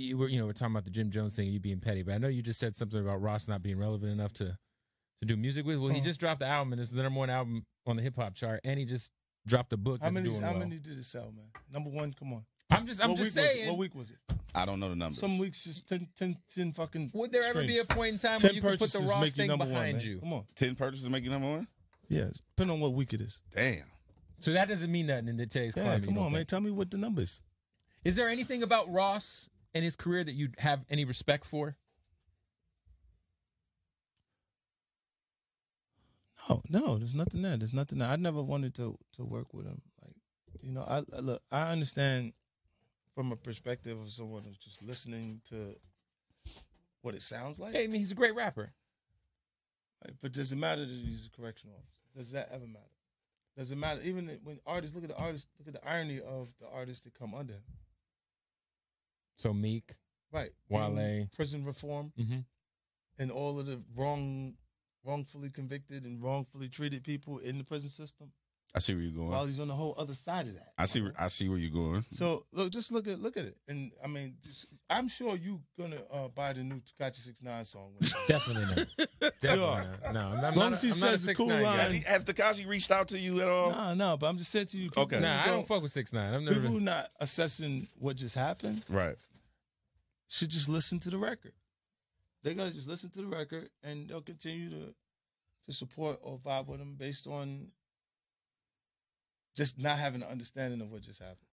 you were, you know, we're talking about the Jim Jones thing, you being petty, but I know you just said something about Ross not being relevant enough to to do music with. Well, he Uh-huh. just dropped the album and it's the number one album on the hip hop chart, and he just dropped a book How many? doing How well. many did it sell, man? Number one. Come on. I'm just, I'm what just week was it? saying. What week was it? I don't know the numbers. Some weeks is 10, 10, 10 fucking. Would there ever be a point in time where you could put the Ross thing number one, behind you? Come on. Ten purchases make you number one. Yes, depending on what week it is. Damn. So that doesn't mean nothing in today's Yeah, climate. come you don't on, man. think? Tell me what the number is. Is there anything about Ross and his career that you have any respect for? No, no, there's nothing there. There's nothing there. I never wanted to to work with him. Like, you know, I, I look. I understand from a perspective of someone who's just listening to what it sounds like. Hey, I mean, he's a great rapper. Right? But does it matter that he's a correctional officer? Does that ever matter? Does it matter? Even when artists look at the artists, look at the irony of the artists that come under him. So Meek, Right. Wale. Being Prison reform mm-hmm. and all of the wrong, wrongfully convicted and wrongfully treated people in the prison system. I see where you're going. While he's on the whole other side of that. I see. where- I see where you're going. So look, just look at look at it, and I mean, just, I'm sure you gonna uh, buy the new Tekashi Six Nine song. When Definitely not. Definitely not. No, I'm, I'm As long as he I'm not a says the 6ix9ine cool guy. line. Has, he, has Tekashi reached out to you at all? No, no, but I'm just saying to you, people Okay. who Nah, I don't fuck with six nine. I'm never People been. not assessing what just happened Right. Should just listen to the record. They're gonna just listen to the record, and they'll continue to to support or vibe with them based on just not having an understanding of what just happened.